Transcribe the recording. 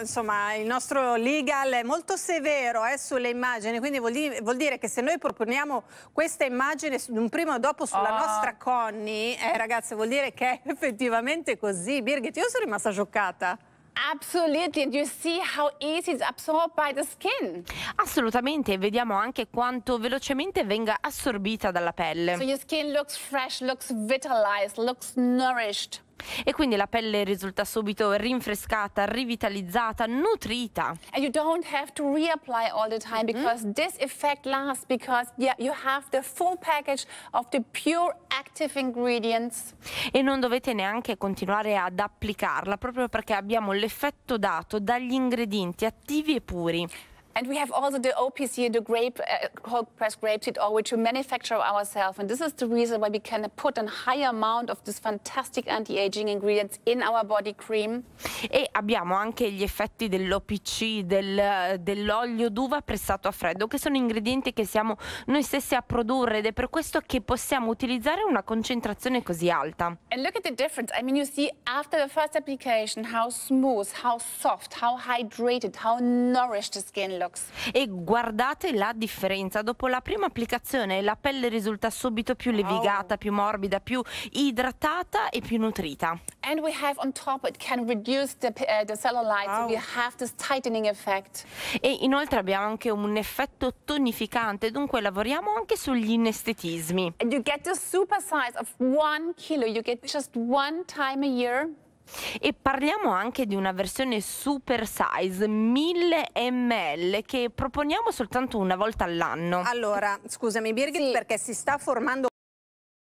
insomma, il nostro legal è molto severo eh, sulle immagini, quindi vuol dire, vuol dire, che se noi proponiamo questa immagine un prima o dopo sulla oh. nostra Connie, eh, ragazze, vuol dire che è effettivamente così. Birgit, io sono rimasta scioccata. Absolutely, and you see how easy it's absorbed by the skin. Assolutamente, e vediamo anche quanto velocemente venga assorbita dalla pelle. So your skin looks fresh, looks vitalized, looks nourished e quindi la pelle risulta subito rinfrescata, rivitalizzata, nutrita. And you don't have to reapply all the time because mm. this effect lasts because yeah, you have the full package of the pure active ingredients. E non dovete neanche continuare ad applicarla proprio perché abbiamo l'effetto dato dagli ingredienti attivi e puri. And we have also the OPC, the grape, uh, cold pressed grapeseed oil, which we manufacture ourselves. And this is the reason why we can put a higher amount of this fantastic anti-aging ingredients in our body cream. E abbiamo anche gli effetti dell'OPC, del, dell'olio d'uva pressato a freddo, che sono ingredienti che siamo noi stessi a produrre ed è per questo che possiamo utilizzare una concentrazione così alta. And look at the difference. I mean, you see after the first application how smooth, how soft, how hydrated, how nourished the skin Botox. E guardate la differenza, dopo la prima applicazione la pelle risulta subito più levigata, oh. più morbida, più idratata e più nutrita. And we have on top it can reduce the, uh, the cellulite, wow. so we have this tightening effect. E inoltre abbiamo anche un effetto tonificante, dunque lavoriamo anche sugli inestetismi. And you get the super size of one kilo, you get just one time a year. E parliamo anche di una versione super size 1000 ml che proponiamo soltanto una volta all'anno. Allora, scusami Birgit sì. perché si sta formando